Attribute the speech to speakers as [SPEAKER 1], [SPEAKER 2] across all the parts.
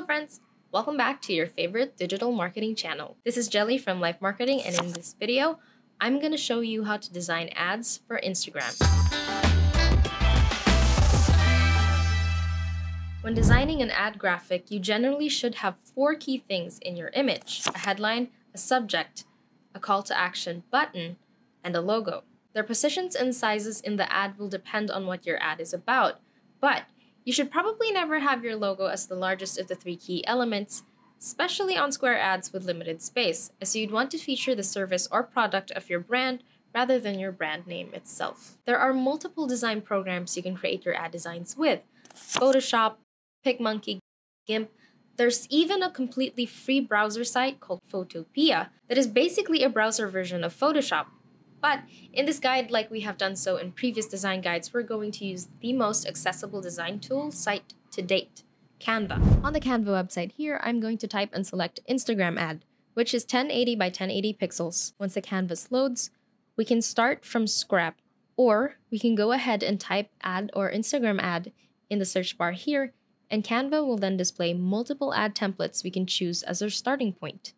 [SPEAKER 1] Hello friends! Welcome back to your favorite digital marketing channel. This is Jelly from LYFE Marketing and in this video, I'm going to show you how to design ads for Instagram. When designing an ad graphic, you generally should have four key things in your image. A headline, a subject, a call to action button, and a logo. Their positions and sizes in the ad will depend on what your ad is about, but you should probably never have your logo as the largest of the three key elements, especially on square ads with limited space, as you'd want to feature the service or product of your brand rather than your brand name itself. There are multiple design programs you can create your ad designs with Photoshop, PicMonkey, GIMP. There's even a completely free browser site called Photopea that is basically a browser version of Photoshop but in this guide, like we have done so in previous design guides, we're going to use the most accessible design tool site to date, Canva. On the Canva website here, I'm going to type and select Instagram ad, which is 1080 by 1080 pixels. Once the canvas loads, we can start from scrap, or we can go ahead and type ad or Instagram ad in the search bar here, and Canva will then display multiple ad templates we can choose as our starting point.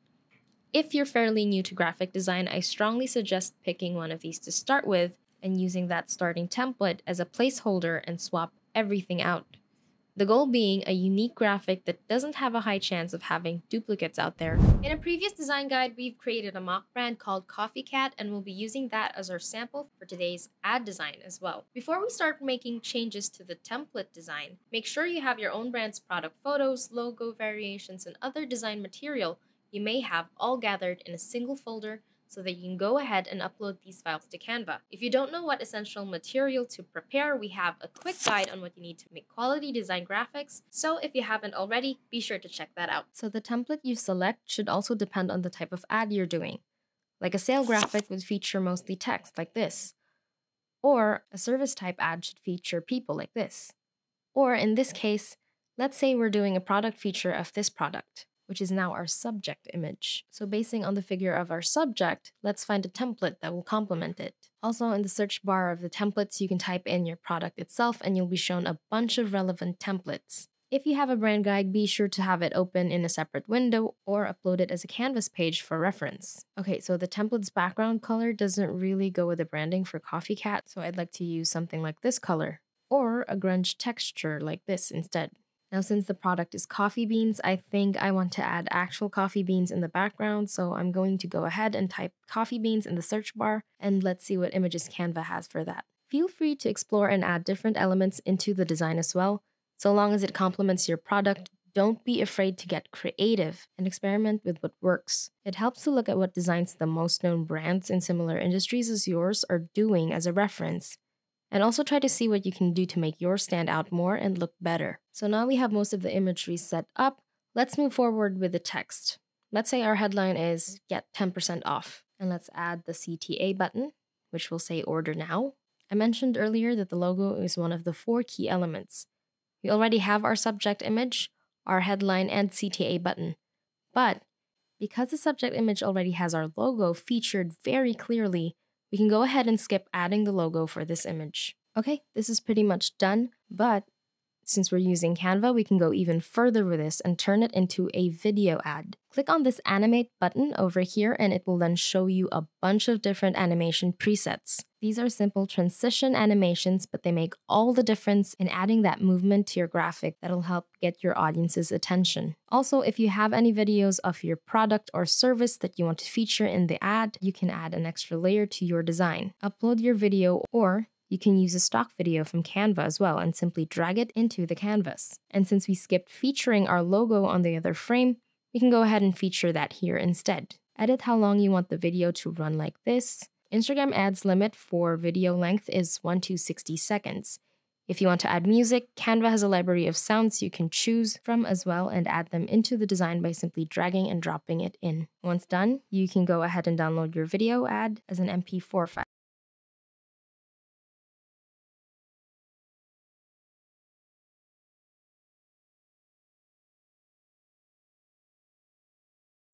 [SPEAKER 1] If you're fairly new to graphic design, I strongly suggest picking one of these to start with and using that starting template as a placeholder and swap everything out. The goal being a unique graphic that doesn't have a high chance of having duplicates out there. In a previous design guide, we've created a mock brand called Coffee Cat and we'll be using that as our sample for today's ad design as well. Before we start making changes to the template design, make sure you have your own brand's product photos, logo variations, and other design material you may have all gathered in a single folder so that you can go ahead and upload these files to Canva. If you don't know what essential material to prepare, we have a quick guide on what you need to make quality design graphics, so if you haven't already, be sure to check that out. So the template you select should also depend on the type of ad you're doing. Like a sale graphic would feature mostly text like this, or a service type ad should feature people like this. Or in this case, let's say we're doing a product feature of this product which is now our subject image. So basing on the figure of our subject, let's find a template that will complement it. Also in the search bar of the templates, you can type in your product itself and you'll be shown a bunch of relevant templates. If you have a brand guide, be sure to have it open in a separate window or upload it as a canvas page for reference. Okay, so the template's background color doesn't really go with the branding for Coffee Cat, so I'd like to use something like this color, or a grunge texture like this instead. Now, since the product is coffee beans, I think I want to add actual coffee beans in the background, so I'm going to go ahead and type coffee beans in the search bar, and let's see what images Canva has for that. Feel free to explore and add different elements into the design as well. So long as it complements your product, don't be afraid to get creative and experiment with what works. It helps to look at what designs the most known brands in similar industries as yours are doing as a reference and also try to see what you can do to make yours stand out more and look better. So now we have most of the imagery set up, let's move forward with the text. Let's say our headline is Get 10% Off, and let's add the CTA button, which will say Order Now. I mentioned earlier that the logo is one of the four key elements. We already have our subject image, our headline, and CTA button. But because the subject image already has our logo featured very clearly, we can go ahead and skip adding the logo for this image. Okay, this is pretty much done, but since we're using Canva, we can go even further with this and turn it into a video ad. Click on this animate button over here and it will then show you a bunch of different animation presets. These are simple transition animations, but they make all the difference in adding that movement to your graphic that'll help get your audience's attention. Also, if you have any videos of your product or service that you want to feature in the ad, you can add an extra layer to your design. Upload your video or you can use a stock video from Canva as well and simply drag it into the canvas. And since we skipped featuring our logo on the other frame, we can go ahead and feature that here instead. Edit how long you want the video to run like this. Instagram ads limit for video length is 1 to 60 seconds. If you want to add music, Canva has a library of sounds you can choose from as well and add them into the design by simply dragging and dropping it in. Once done, you can go ahead and download your video ad as an MP4 file.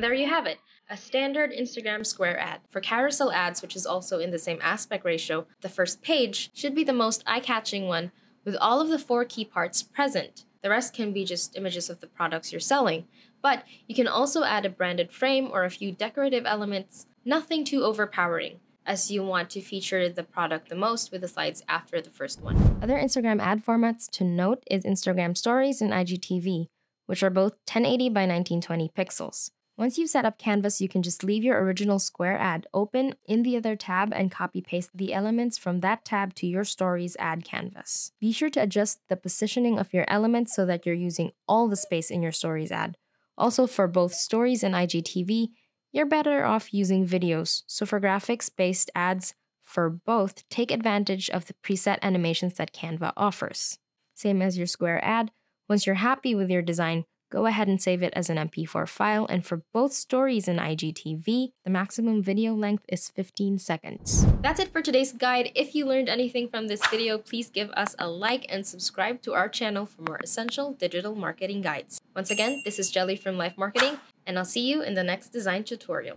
[SPEAKER 1] There you have it, a standard Instagram square ad. For carousel ads, which is also in the same aspect ratio, the first page should be the most eye-catching one with all of the four key parts present. The rest can be just images of the products you're selling. But you can also add a branded frame or a few decorative elements, nothing too overpowering as you want to feature the product the most with the slides after the first one. Other Instagram ad formats to note is Instagram Stories and IGTV, which are both 1080 by 1920 pixels. Once you've set up Canvas, you can just leave your original Square ad open in the other tab and copy paste the elements from that tab to your Stories ad canvas. Be sure to adjust the positioning of your elements so that you're using all the space in your Stories ad. Also, for both Stories and IGTV, you're better off using videos. So, for graphics based ads for both, take advantage of the preset animations that Canva offers. Same as your Square ad, once you're happy with your design, go ahead and save it as an MP4 file. And for both stories in IGTV, the maximum video length is 15 seconds. That's it for today's guide. If you learned anything from this video, please give us a like and subscribe to our channel for more essential digital marketing guides. Once again, this is Jelly from LYFE Marketing, and I'll see you in the next design tutorial.